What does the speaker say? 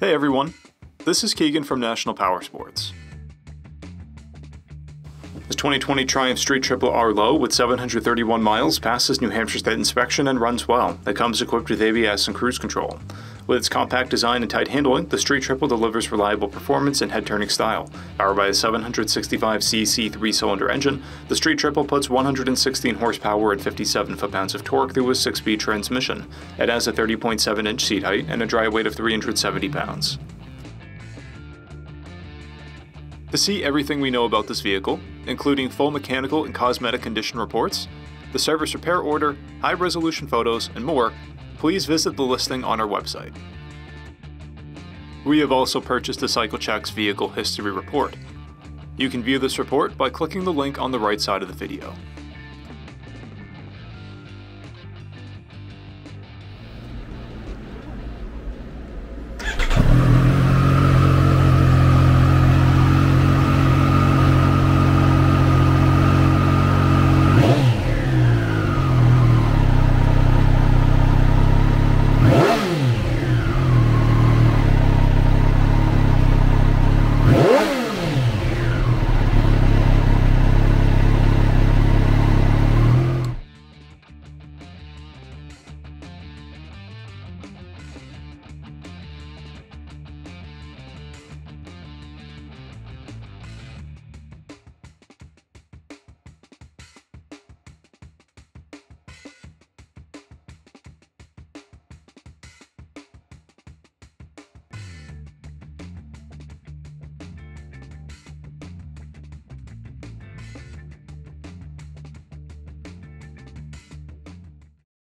Hey everyone, this is Keegan from National Power Sports. This 2020 Triumph Street Triple R Low with 731 miles passes New Hampshire State inspection and runs well. It comes equipped with ABS and cruise control. With its compact design and tight handling, the Street Triple delivers reliable performance and head-turning style. Powered by a 765cc three-cylinder engine, the Street Triple puts 116 horsepower and 57 foot-pounds of torque through a six-speed transmission. It has a 30.7-inch seat height and a dry weight of 370 pounds. To see everything we know about this vehicle, including full mechanical and cosmetic condition reports, the service repair order, high resolution photos, and more, please visit the listing on our website. We have also purchased the CycleCheck's Vehicle History Report. You can view this report by clicking the link on the right side of the video.